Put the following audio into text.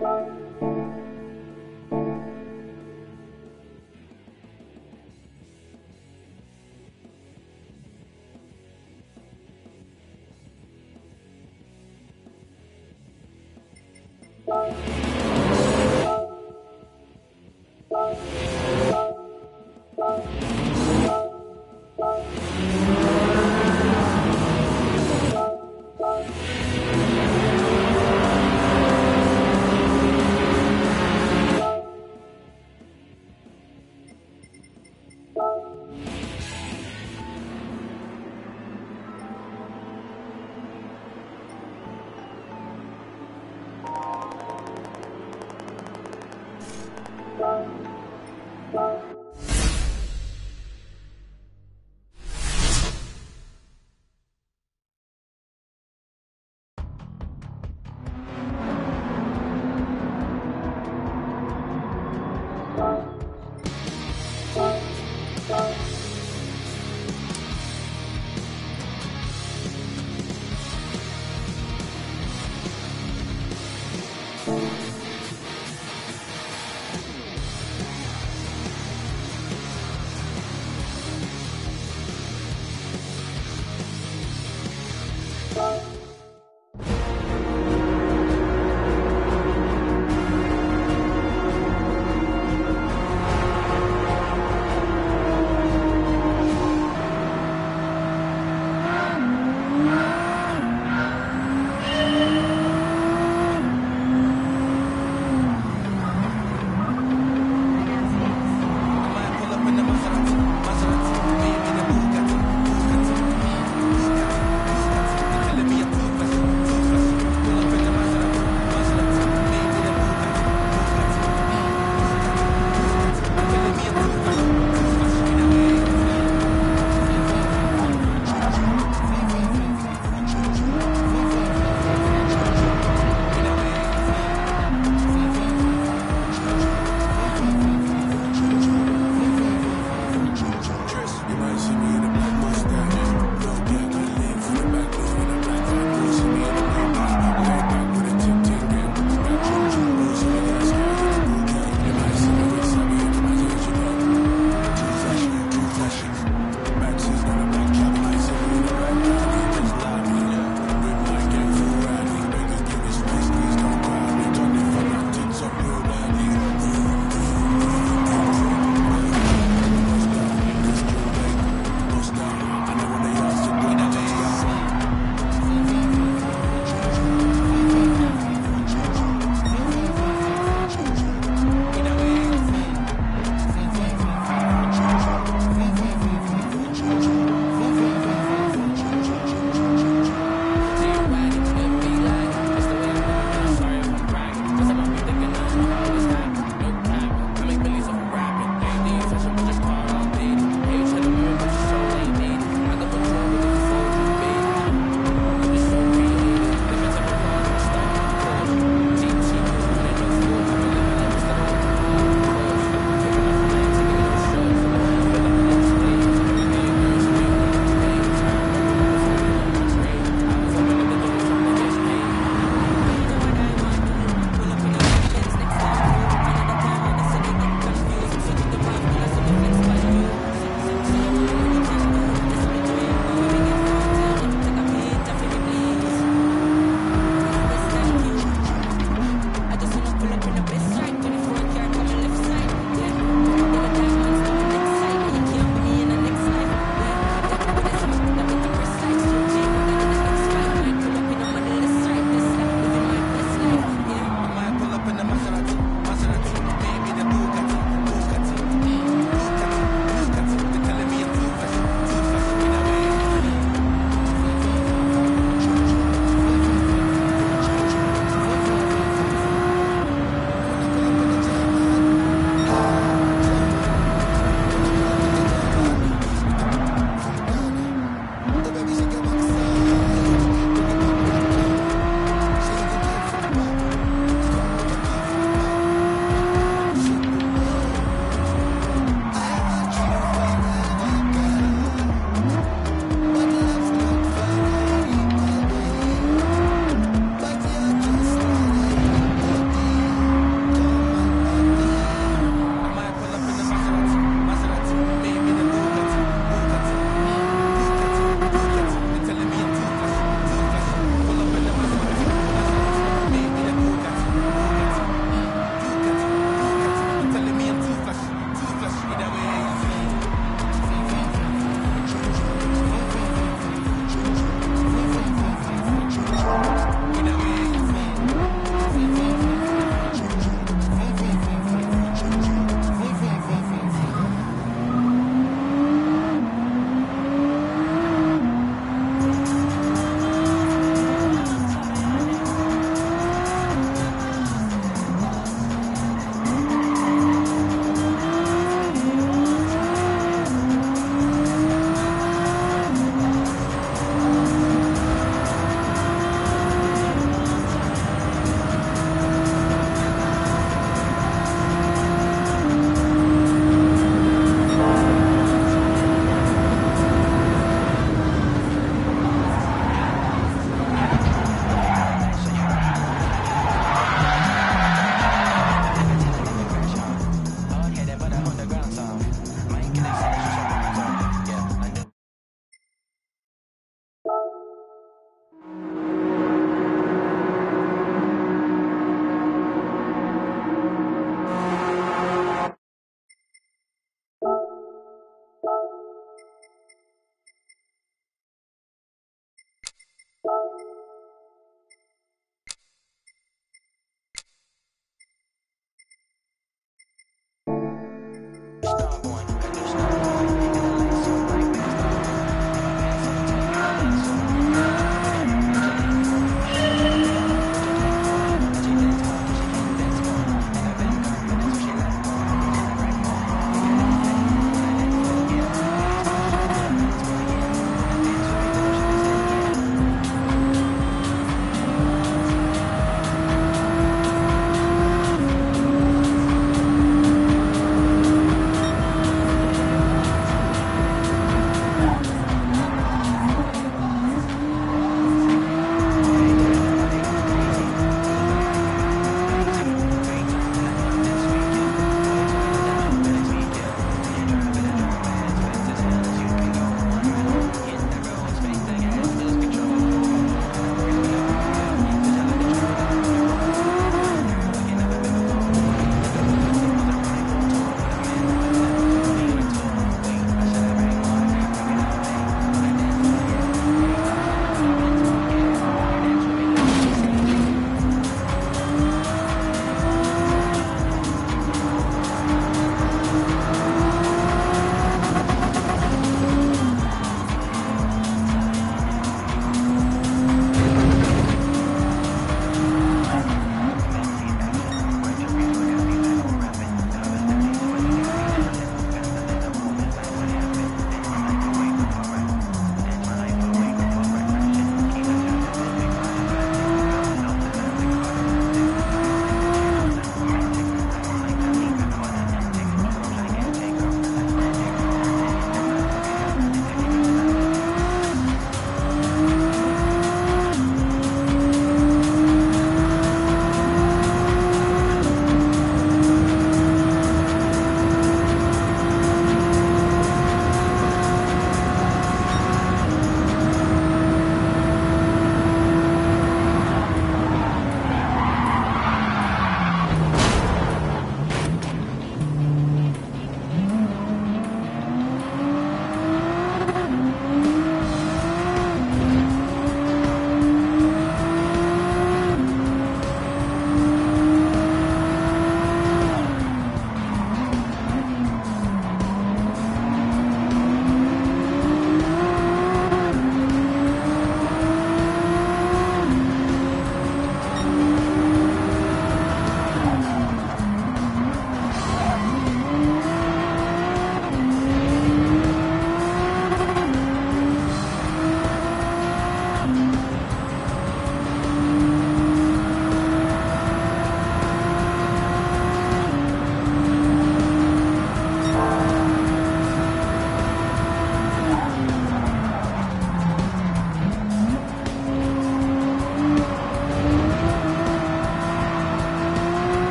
Bye.